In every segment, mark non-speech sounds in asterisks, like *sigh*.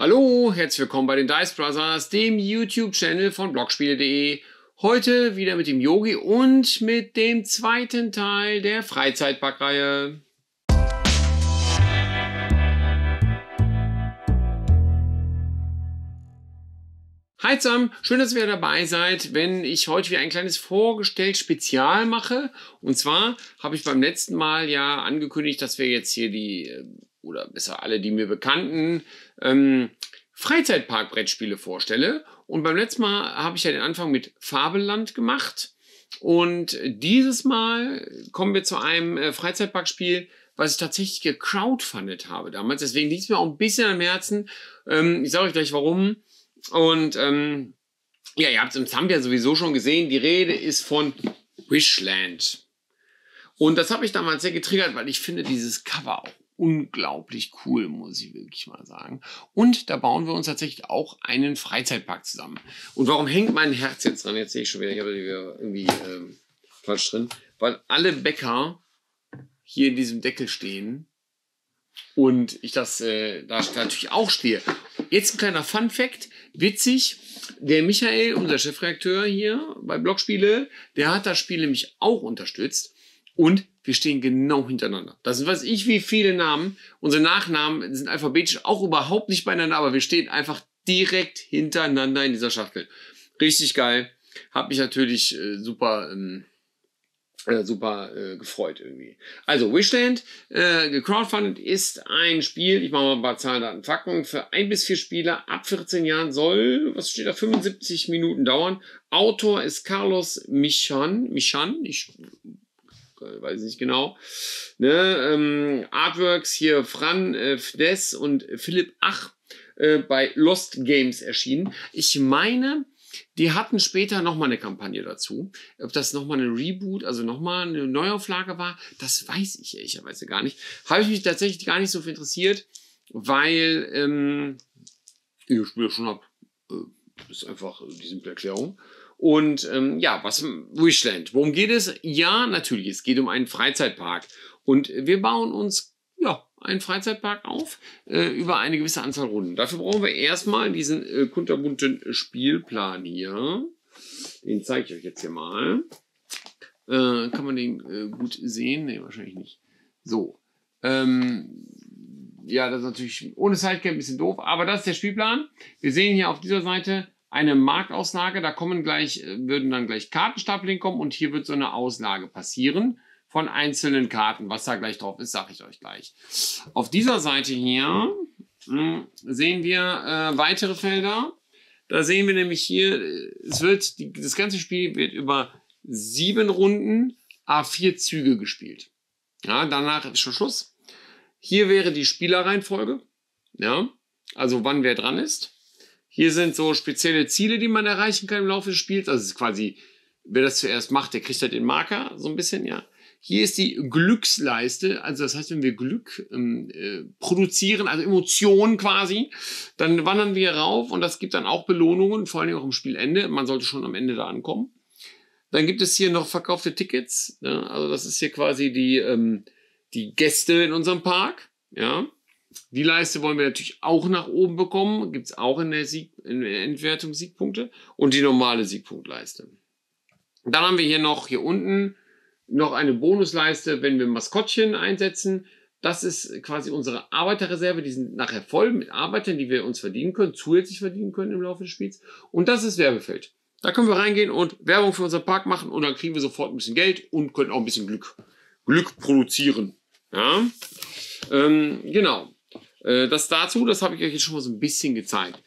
Hallo, herzlich willkommen bei den Dice Brothers, dem YouTube-Channel von Blogspiele.de. Heute wieder mit dem Yogi und mit dem zweiten Teil der Freizeitpackreihe. Hi zusammen, schön, dass ihr wieder dabei seid, wenn ich heute wieder ein kleines Vorgestellt-Spezial mache. Und zwar habe ich beim letzten Mal ja angekündigt, dass wir jetzt hier die äh, oder besser alle die mir bekannten ähm, Freizeitpark-Brettspiele vorstelle. Und beim letzten Mal habe ich ja den Anfang mit Fabelland gemacht. Und dieses Mal kommen wir zu einem äh, Freizeitparkspiel, was ich tatsächlich gecrowdfundet habe damals. Deswegen liegt es mir auch ein bisschen am Herzen. Ähm, ich sage euch gleich warum. Und ähm, ja, ihr habt es im Thumbnail sowieso schon gesehen. Die Rede ist von Wishland. Und das habe ich damals sehr getriggert, weil ich finde dieses Cover auch unglaublich cool, muss ich wirklich mal sagen. Und da bauen wir uns tatsächlich auch einen Freizeitpark zusammen. Und warum hängt mein Herz jetzt dran? Jetzt sehe ich schon wieder, ich habe irgendwie ähm, falsch drin. Weil alle Bäcker hier in diesem Deckel stehen und ich das äh, da natürlich auch stehe. Jetzt ein kleiner Fun Fact, witzig, der Michael, unser Chefredakteur hier bei Blogspiele, der hat das Spiel nämlich auch unterstützt und wir stehen genau hintereinander. Das sind, weiß ich, wie viele Namen. Unsere Nachnamen sind alphabetisch auch überhaupt nicht beieinander, aber wir stehen einfach direkt hintereinander in dieser Schachtel. Richtig geil. Hab mich natürlich äh, super, ähm, äh, super äh, gefreut irgendwie. Also, Wishland, äh, gecrowdfundet ist ein Spiel, ich mache mal ein paar Zahlen, Daten, Fakten, für ein bis vier Spieler ab 14 Jahren soll, was steht da, 75 Minuten dauern. Autor ist Carlos Michan, Michan, ich weiß ich nicht genau. Ne, ähm, Artworks hier Fran äh, Fdes und Philipp Ach äh, bei Lost Games erschienen. Ich meine, die hatten später nochmal eine Kampagne dazu. Ob das nochmal eine Reboot, also nochmal eine Neuauflage war, das weiß ich ehrlicherweise gar nicht. Habe ich mich tatsächlich gar nicht so für interessiert, weil ähm, ich spiele schon ab. Äh, ist einfach die simple Erklärung. Und ähm, ja, was Wishland? Worum geht es? Ja, natürlich, es geht um einen Freizeitpark. Und wir bauen uns ja einen Freizeitpark auf äh, über eine gewisse Anzahl Runden. Dafür brauchen wir erstmal diesen äh, kunterbunten Spielplan hier. Den zeige ich euch jetzt hier mal. Äh, kann man den äh, gut sehen? Ne, wahrscheinlich nicht. So. Ähm, ja, das ist natürlich ohne Sidecam ein bisschen doof, aber das ist der Spielplan. Wir sehen hier auf dieser Seite eine Markauslage, da kommen gleich, äh, würden dann gleich Kartenstapel hinkommen und hier wird so eine Auslage passieren von einzelnen Karten. Was da gleich drauf ist, sage ich euch gleich. Auf dieser Seite hier hm, sehen wir äh, weitere Felder. Da sehen wir nämlich hier, äh, es wird, die, das ganze Spiel wird über sieben Runden A4 Züge gespielt. Ja, danach ist schon Schluss. Hier wäre die Spielerreihenfolge. Ja, also wann wer dran ist. Hier sind so spezielle Ziele, die man erreichen kann im Laufe des Spiels. Also es ist quasi, wer das zuerst macht, der kriegt halt den Marker, so ein bisschen, ja. Hier ist die Glücksleiste, also das heißt, wenn wir Glück ähm, äh, produzieren, also Emotionen quasi, dann wandern wir rauf und das gibt dann auch Belohnungen, vor allem auch im Spielende. Man sollte schon am Ende da ankommen. Dann gibt es hier noch verkaufte Tickets, ne? also das ist hier quasi die, ähm, die Gäste in unserem Park, ja. Die Leiste wollen wir natürlich auch nach oben bekommen. Gibt es auch in der, Sieg, in der Entwertung Siegpunkte. Und die normale Siegpunktleiste. Dann haben wir hier noch, hier unten, noch eine Bonusleiste, wenn wir Maskottchen einsetzen. Das ist quasi unsere Arbeiterreserve. Die sind nachher voll mit Arbeitern, die wir uns verdienen können, zusätzlich verdienen können im Laufe des Spiels. Und das ist Werbefeld. Da können wir reingehen und Werbung für unseren Park machen und dann kriegen wir sofort ein bisschen Geld und können auch ein bisschen Glück, Glück produzieren. Ja, ähm, genau. Äh, das dazu, das habe ich euch jetzt schon mal so ein bisschen gezeigt.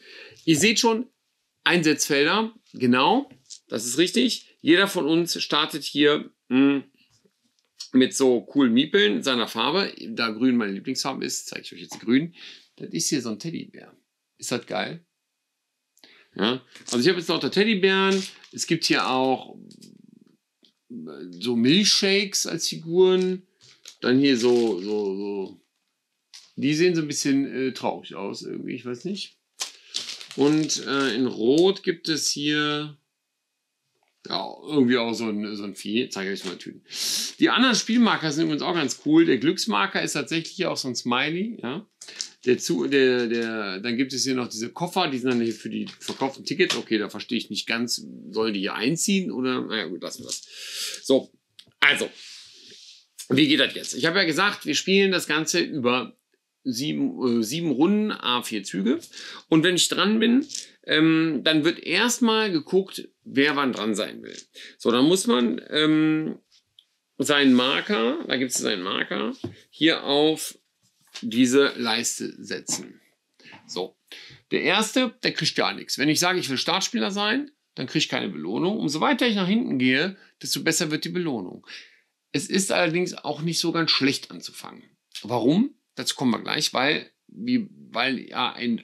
Ihr seht schon Einsatzfelder, genau, das ist richtig. Jeder von uns startet hier mh, hm, mit so coolen Miepeln seiner Farbe. Da grün meine Lieblingsfarbe ist, zeige ich euch jetzt grün. Das ist hier so ein Teddybär. Ist das geil? Ja, also ich habe jetzt lauter Teddybären. Es gibt hier auch äh, so Milchshakes als Figuren. Dann hier so, so, so die sehen so ein bisschen äh, traurig aus, irgendwie, ich weiß nicht. Und äh, in Rot gibt es hier ja, irgendwie auch so ein, so ein Vieh. Zeige ich euch mal Tüten. Die anderen Spielmarker sind übrigens auch ganz cool. Der Glücksmarker ist tatsächlich auch so ein Smiley. Ja? der, zu, der, der, dann gibt es hier noch diese Koffer, die sind dann hier für die verkauften Tickets. Okay, da verstehe ich nicht ganz, sollen die hier einziehen oder, naja gut, lassen wir das. So, also, wie geht das jetzt? Ich habe ja gesagt, wir spielen das Ganze über sieben, äh, sieben Runden, A4 Züge. Und wenn ich dran bin, ähm, dann wird erstmal geguckt, wer wann dran sein will. So, dann muss man ähm, seinen Marker, da gibt es seinen Marker, hier auf diese Leiste setzen. So, der erste, der kriegt gar nichts. Wenn ich sage, ich will Startspieler sein, dann kriege ich keine Belohnung. Umso weiter ich nach hinten gehe, desto besser wird die Belohnung. Es ist allerdings auch nicht so ganz schlecht anzufangen. Warum? Dazu kommen wir gleich, weil, wie, weil ja ein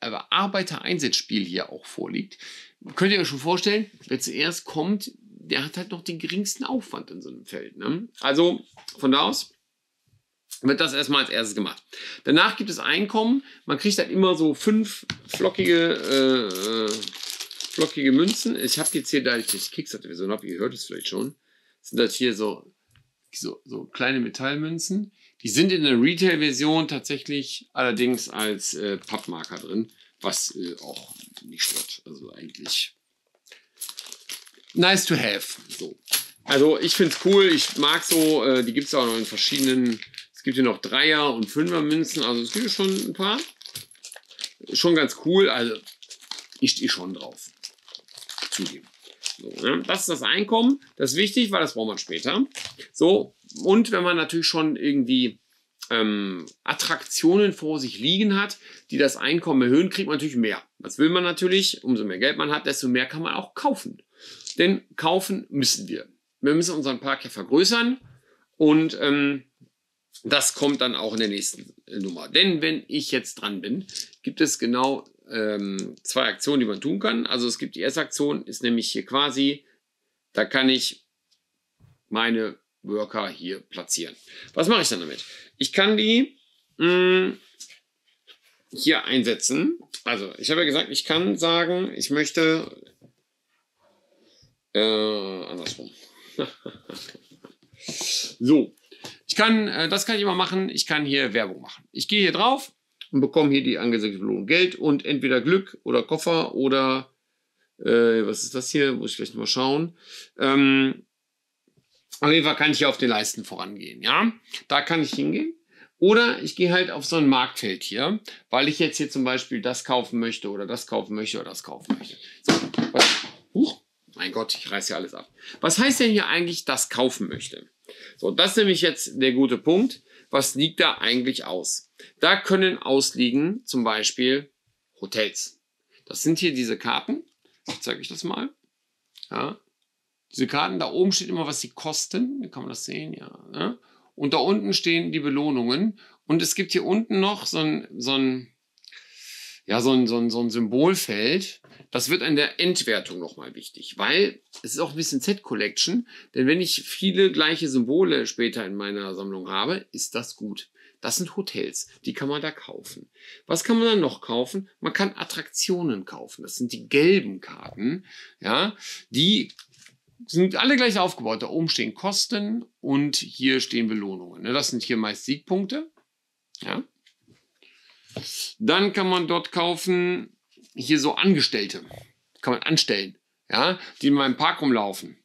äh, Arbeitereinsatzspiel hier auch vorliegt. Könnt ihr euch schon vorstellen, wer zuerst kommt, der hat halt noch den geringsten Aufwand in so einem Feld. Ne? Also von da aus wird das erstmal als erstes gemacht. Danach gibt es Einkommen. Man kriegt halt immer so fünf flockige, äh, flockige Münzen. Ich habe jetzt hier, da ich das Kickstarter-Version habe, ihr hört es vielleicht schon, sind das hier so, so, so kleine Metallmünzen. Die sind in der Retail-Version tatsächlich allerdings als äh, Pappmarker drin, was äh, auch nicht stört. Also eigentlich nice to have. So. Also ich finde es cool, ich mag so, äh, die gibt es auch noch in verschiedenen, es gibt hier noch Dreier- und Fünfer-Münzen, also es gibt schon ein paar. Schon ganz cool, also ich stehe schon drauf. Zugeben. So, ne? Das ist das Einkommen, das ist wichtig, weil das braucht man später. So, und wenn man natürlich schon irgendwie ähm, Attraktionen vor sich liegen hat, die das Einkommen erhöhen, kriegt man natürlich mehr. Was will man natürlich? Umso mehr Geld man hat, desto mehr kann man auch kaufen. Denn kaufen müssen wir. Wir müssen unseren Park ja vergrößern und ähm, das kommt dann auch in der nächsten äh, Nummer. Denn wenn ich jetzt dran bin, gibt es genau ähm, zwei Aktionen, die man tun kann. Also es gibt die erste Aktion, ist nämlich hier quasi, da kann ich meine Worker hier platzieren. Was mache ich dann damit? Ich kann die mh, hm, hier einsetzen. Also ich habe ja gesagt, ich kann sagen, ich möchte äh, andersrum. *laughs* so, ich kann, äh, das kann ich immer machen. Ich kann hier Werbung machen. Ich gehe hier drauf und bekomme hier die angesetzte Belohnung. Geld und entweder Glück oder Koffer oder äh, was ist das hier? Muss ich gleich mal schauen. Ähm, auf jeden Fall kann ich hier auf den Leisten vorangehen, ja. Da kann ich hingehen. Oder ich gehe halt auf so ein Marktfeld hier, weil ich jetzt hier zum Beispiel das kaufen möchte oder das kaufen möchte oder das kaufen möchte. So, was? Huch, mein Gott, ich reiße ja alles ab. Was heißt denn hier eigentlich das kaufen möchte? So, das ist nämlich jetzt der gute Punkt. Was liegt da eigentlich aus? Da können ausliegen zum Beispiel Hotels. Das sind hier diese Karten. Jetzt zeige ich das mal. Ja, diese Karten, da oben steht immer, was sie kosten. Wie kann man das sehen? Ja. Ne? Und da unten stehen die Belohnungen. Und es gibt hier unten noch so ein, so ein, ja, so ein, so ein, so ein Symbolfeld. Das wird in der Endwertung nochmal wichtig, weil es ist auch ein bisschen Z-Collection. Denn wenn ich viele gleiche Symbole später in meiner Sammlung habe, ist das gut. Das sind Hotels, die kann man da kaufen. Was kann man dann noch kaufen? Man kann Attraktionen kaufen. Das sind die gelben Karten, ja, die sind alle gleich aufgebaut. Da oben stehen Kosten und hier stehen Belohnungen. Ne? Das sind hier meist Siegpunkte. Ja. Dann kann man dort kaufen, hier so Angestellte. Kann man anstellen, ja, die in meinem Park rumlaufen.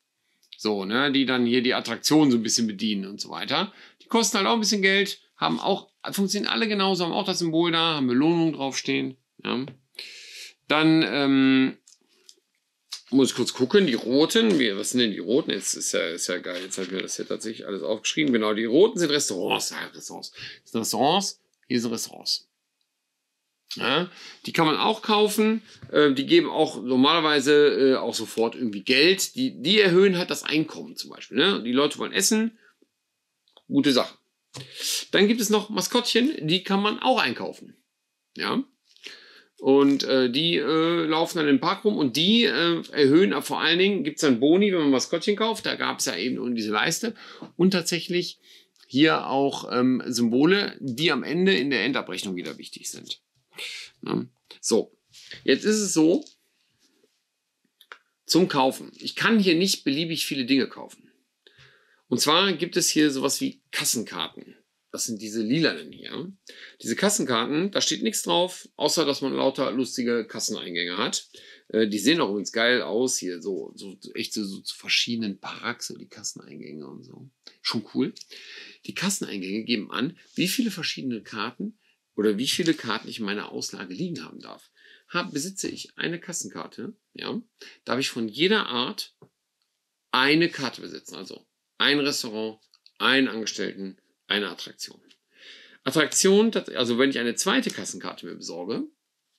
So, ne, die dann hier die Attraktion so ein bisschen bedienen und so weiter. Die kosten halt auch ein bisschen Geld, haben auch, funktionieren alle genauso, haben auch das Symbol da, haben Belohnungen draufstehen. Ja. Dann ähm, muss ich kurz gucken, die roten, wie, was sind denn die roten? Jetzt ist ja, ist ja geil, jetzt ich mir das hier tatsächlich alles aufgeschrieben. Genau, die roten sind Restaurants. Ja, Restaurants. Das sind Restaurants, hier sind Restaurants. Ja, die kann man auch kaufen. Äh, die geben auch normalerweise äh, auch sofort irgendwie Geld. Die, die erhöhen halt das Einkommen zum Beispiel. Ne? Die Leute wollen essen. Gute Sache. Dann gibt es noch Maskottchen, die kann man auch einkaufen. Ja. Und äh, die äh, laufen dann im Park rum und die äh, erhöhen vor allen Dingen, gibt es dann Boni, wenn man Maskottchen kauft. Da gab es ja eben diese Leiste. Und tatsächlich hier auch ähm, Symbole, die am Ende in der Endabrechnung wieder wichtig sind. Ja. So, jetzt ist es so, zum Kaufen. Ich kann hier nicht beliebig viele Dinge kaufen. Und zwar gibt es hier sowas wie Kassenkarten. Das sind diese lilanen hier. Diese Kassenkarten, da steht nichts drauf, außer dass man lauter lustige Kasseneingänge hat. Äh, die sehen auch übrigens geil aus hier, so, so echt so, so zu verschiedenen Parks, so die Kasseneingänge und so. Schon cool. Die Kasseneingänge geben an, wie viele verschiedene Karten oder wie viele Karten ich in meiner Auslage liegen haben darf. Hab, besitze ich eine Kassenkarte, ja, darf ich von jeder Art eine Karte besitzen. Also ein Restaurant, einen Angestellten, eine Attraktion. Attraktion, also wenn ich eine zweite Kassenkarte mir besorge,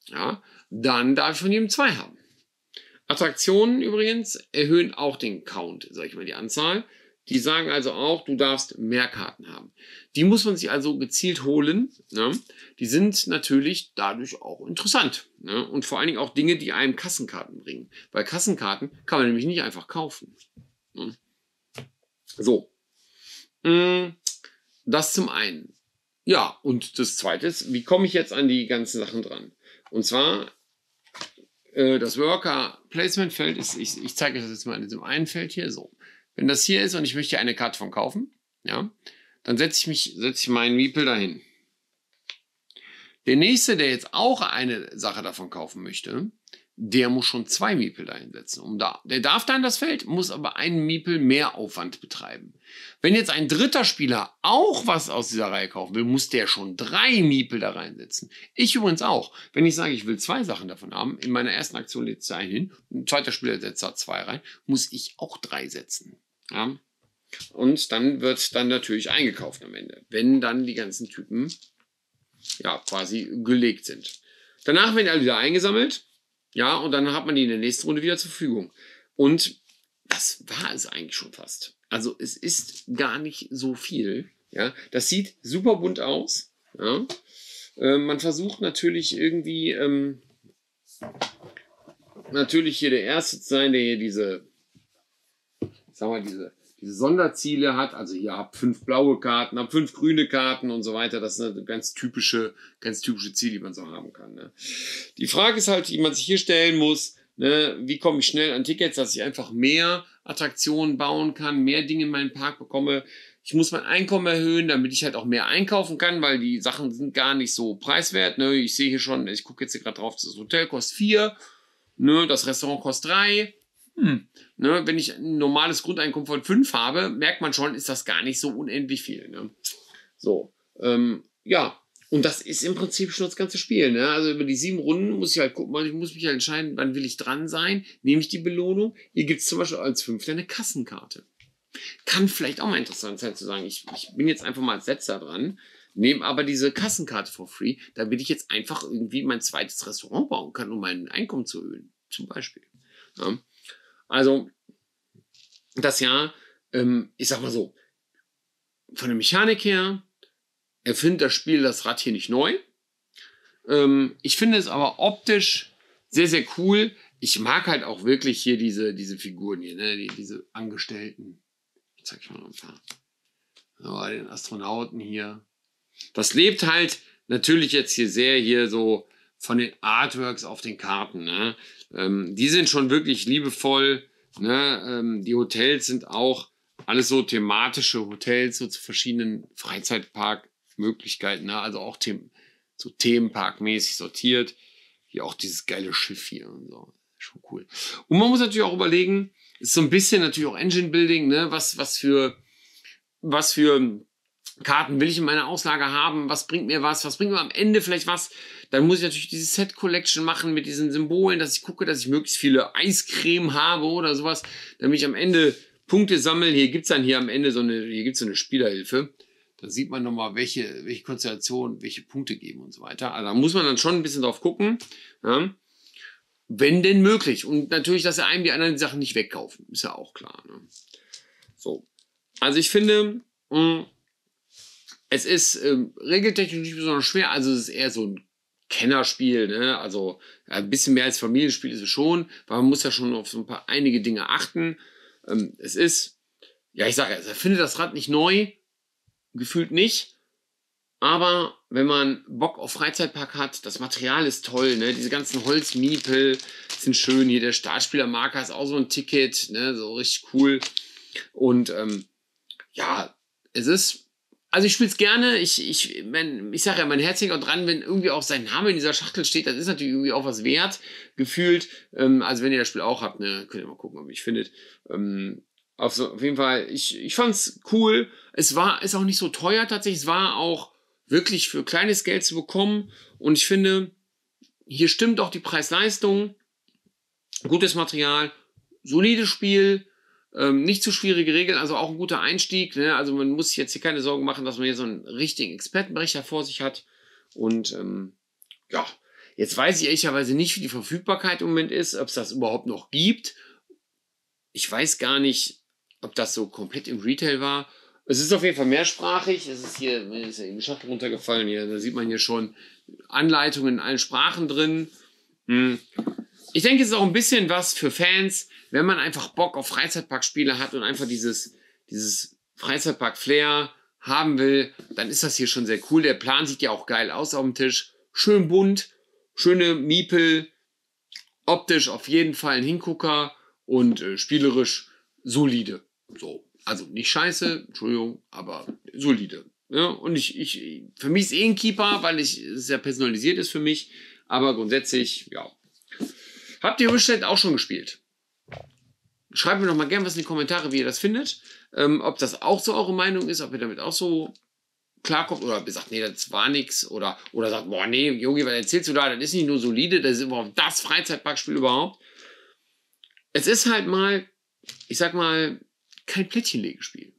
ja, dann darf ich von jedem zwei haben. Attraktionen übrigens erhöhen auch den Count, sag ich mal, die Anzahl. Die sagen also auch, du darfst mehr Karten haben. Die muss man sich also gezielt holen. Ne? Die sind natürlich dadurch auch interessant. Ne? Und vor allen Dingen auch Dinge, die einem Kassenkarten bringen. Weil Kassenkarten kann man nämlich nicht einfach kaufen. Ne? So. Mm, das zum einen. Ja, und das zweite ist, wie komme ich jetzt an die ganzen Sachen dran? Und zwar, äh, das Worker Placement Feld ist, ich, ich zeige euch das jetzt mal in diesem einen Feld hier, so. Wenn das hier ist und ich möchte eine Karte von kaufen, ja, dann setze ich mich, setze ich meinen Miepel dahin. Der nächste, der jetzt auch eine Sache davon kaufen möchte, der muss schon zwei Miepel dahinsetzen. Um da, der darf da in das Feld, muss aber einen Miepel mehr Aufwand betreiben. Wenn jetzt ein dritter Spieler auch was aus dieser Reihe kaufen will, muss der schon drei Miepel da reinsetzen. Ich übrigens auch. Wenn ich sage, ich will zwei Sachen davon haben, in meiner ersten Aktion er einen hin, ein zweiter Spieler setzt da zwei rein, muss ich auch drei setzen. Ja? Und dann wird dann natürlich eingekauft am Ende, wenn dann die ganzen Typen ja quasi gelegt sind. Danach werden alle wieder eingesammelt ja, und dann hat man die in der nächsten Runde wieder zur Verfügung. Und das war es eigentlich schon fast. Also es ist gar nicht so viel. Ja, das sieht super bunt aus. Ja. Äh, man versucht natürlich irgendwie ähm, natürlich hier der Erste zu sein, der hier diese, sag mal, diese diese Sonderziele hat. Also ihr habt fünf blaue Karten, habt fünf grüne Karten und so weiter. Das sind ganz typische, ganz typische Ziele, die man so haben kann. Ne? Die Frage ist halt, die man sich hier stellen muss, ne, wie komme ich schnell an Tickets, dass ich einfach mehr Attraktionen bauen kann, mehr Dinge in meinen Park bekomme. Ich muss mein Einkommen erhöhen, damit ich halt auch mehr einkaufen kann, weil die Sachen sind gar nicht so preiswert. Ne? Ich sehe hier schon, ich gucke jetzt hier gerade drauf, das Hotel kostet vier, ne? das Restaurant kostet drei hm, ne, wenn ich ein normales Grundeinkommen von 5 habe, merkt man schon, ist das gar nicht so unendlich viel. Ne? So, ähm, ja, und das ist im Prinzip schon das ganze Spiel. Ne? Also über die sieben Runden muss ich halt gucken, ich muss mich halt entscheiden, wann will ich dran sein, nehme ich die Belohnung. Hier gibt es zum Beispiel als Fünfter eine Kassenkarte. Kann vielleicht auch mal interessant sein zu sagen, ich, ich bin jetzt einfach mal als Setzer dran, nehme aber diese Kassenkarte for free, damit ich jetzt einfach irgendwie mein zweites Restaurant bauen kann, um mein Einkommen zu erhöhen. Zum Beispiel. Ja? Also, das Jahr, ähm, ich sag mal so, von der Mechanik her erfindet das Spiel das Rad hier nicht neu. Ähm, ich finde es aber optisch sehr, sehr cool. Ich mag halt auch wirklich hier diese, diese Figuren hier, ne? Die, diese Angestellten. Ich zeig mal ein paar. Oh, den Astronauten hier. Das lebt halt natürlich jetzt hier sehr hier so von den Artworks auf den Karten. Ne? Ähm, die sind schon wirklich liebevoll. Ne? Ähm, die Hotels sind auch alles so thematische Hotels, so zu verschiedenen Freizeitparkmöglichkeiten. Ne? Also auch them so themenparkmäßig sortiert. Hier auch dieses geile Schiff hier und so. Schon cool. Und man muss natürlich auch überlegen, ist so ein bisschen natürlich auch Engine Building, ne? was, was für, was für Karten will ich in meiner Auslage haben, was bringt mir was, was bringt mir am Ende vielleicht was, dann muss ich natürlich diese Set Collection machen mit diesen Symbolen, dass ich gucke, dass ich möglichst viele Eiscreme habe oder sowas, damit ich am Ende Punkte sammle. Hier gibt's dann hier am Ende so eine, hier gibt's so eine Spielerhilfe. Da sieht man nochmal, welche, welche Konstellationen, welche Punkte geben und so weiter. Also da muss man dann schon ein bisschen drauf gucken. Ja. Wenn denn möglich. Und natürlich, dass er einem die anderen Sachen nicht wegkaufen. Ist ja auch klar. Ne? So. Also ich finde, mh, hm, es ist ähm, regeltechnisch nicht besonders schwer, also es ist eher so ein Kennerspiel, ne? Also ein bisschen mehr als Familienspiel ist es schon, weil man muss ja schon auf so ein paar einige Dinge achten. Ähm, es ist, ja, ich sage, er findet das Rad nicht neu, gefühlt nicht. Aber wenn man Bock auf Freizeitpark hat, das Material ist toll, ne? Diese ganzen Holzmiepel sind schön. Hier der Startspielermarker ist auch so ein Ticket, ne? So richtig cool. Und ähm, ja, es ist also ich spiele es gerne. Ich, ich, mein, ich sage ja, mein Herz hängt auch dran, wenn irgendwie auch sein Name in dieser Schachtel steht. Das ist natürlich irgendwie auch was wert, gefühlt. Ähm, also wenn ihr das Spiel auch habt, ne, könnt ihr mal gucken, ob ihr es findet. Ähm, auf, so, auf jeden Fall, ich, ich fand's cool. Es war, ist auch nicht so teuer tatsächlich. Es war auch wirklich für kleines Geld zu bekommen. Und ich finde, hier stimmt auch die Preis-Leistung. Gutes Material, solides Spiel ähm, nicht zu schwierige Regeln, also auch ein guter Einstieg. Ne? Also man muss sich jetzt hier keine Sorgen machen, dass man hier so einen richtigen Expertenbrecher vor sich hat. Und ähm, ja, jetzt weiß ich ehrlicherweise nicht, wie die Verfügbarkeit im Moment ist, ob es das überhaupt noch gibt. Ich weiß gar nicht, ob das so komplett im Retail war. Es ist auf jeden Fall mehrsprachig. Es ist hier, mir ist ja eben Schachtel runtergefallen. Hier, da sieht man hier schon Anleitungen in allen Sprachen drin. Hm. Ich denke, es ist auch ein bisschen was für Fans, wenn man einfach Bock auf Freizeitparkspiele hat und einfach dieses, dieses Freizeitpark-Flair haben will, dann ist das hier schon sehr cool. Der Plan sieht ja auch geil aus auf dem Tisch. Schön bunt, schöne Miepel, optisch auf jeden Fall ein Hingucker und äh, spielerisch solide. So, also nicht scheiße, Entschuldigung, aber solide. Ja, und ich, ich vermisse eh einen Keeper, weil ich es sehr personalisiert ist für mich. Aber grundsätzlich, ja. Habt ihr Wishlet auch schon gespielt? Schreibt mir doch mal gerne was in die Kommentare, wie ihr das findet. Ähm, ob das auch so eure Meinung ist, ob ihr damit auch so klarkommt oder sagt, nee, das war nix oder, oder sagt, boah, nee, Yogi, was erzählst du da? Das ist nicht nur solide, das ist überhaupt das Freizeitparkspiel überhaupt. Es ist halt mal, ich sag mal, kein Plättchenlegespiel.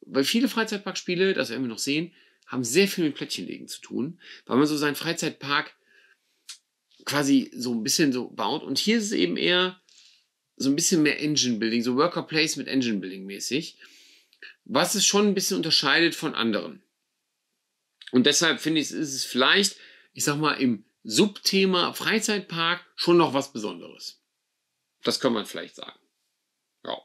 Weil viele Freizeitparkspiele, das werden wir noch sehen, haben sehr viel mit Plättchenlegen zu tun, weil man so seinen Freizeitpark quasi so ein bisschen so baut. Und hier ist es eben eher, so ein bisschen mehr Engine Building, so Worker Placement Engine Building mäßig, was es schon ein bisschen unterscheidet von anderen. Und deshalb finde ich, ist es vielleicht, ich sag mal, im Subthema Freizeitpark schon noch was Besonderes. Das kann man vielleicht sagen. Ja.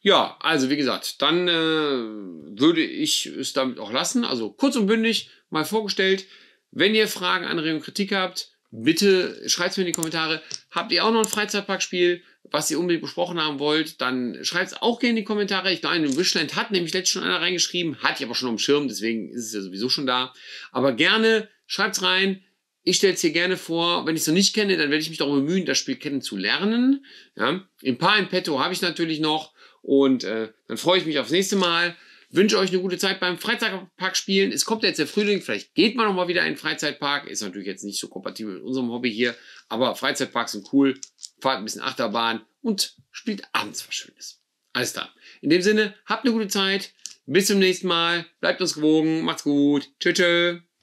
Ja, also wie gesagt, dann äh, würde ich es damit auch lassen. Also kurz und bündig mal vorgestellt. Wenn ihr Fragen, Anregungen, Kritik habt, bitte schreibt es mir in die Kommentare. Habt ihr auch noch ein Freizeitparkspiel, was ihr unbedingt besprochen haben wollt, dann schreibt es auch gerne in die Kommentare. Ich glaube, in Wishland hat nämlich letztens schon einer reingeschrieben, hat ich aber schon auf dem Schirm, deswegen ist es ja sowieso schon da. Aber gerne, schreibt es rein. Ich stelle es hier gerne vor. Wenn ich es noch nicht kenne, dann werde ich mich darum bemühen, das Spiel kennenzulernen. Ja, ein paar in petto habe ich natürlich noch. Und äh, dann freue ich mich aufs nächste Mal. Wünsche euch eine gute Zeit beim Freizeitpark spielen. Es kommt jetzt der Frühling, vielleicht geht man noch mal wieder in den Freizeitpark. Ist natürlich jetzt nicht so kompatibel mit unserem Hobby hier, aber Freizeitparks sind cool. Fahrt ein bisschen Achterbahn und spielt abends was Schönes. Alles klar. In dem Sinne, habt eine gute Zeit. Bis zum nächsten Mal. Bleibt uns gewogen. Macht's gut. Tschüss. tschüss.